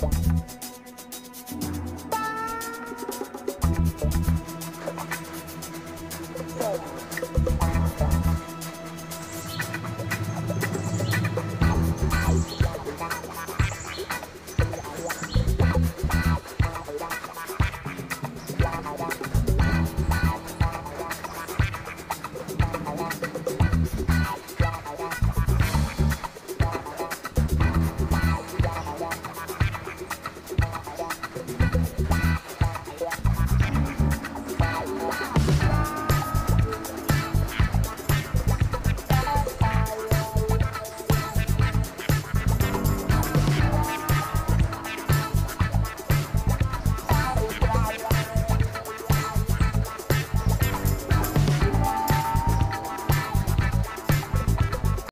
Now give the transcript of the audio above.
Bye.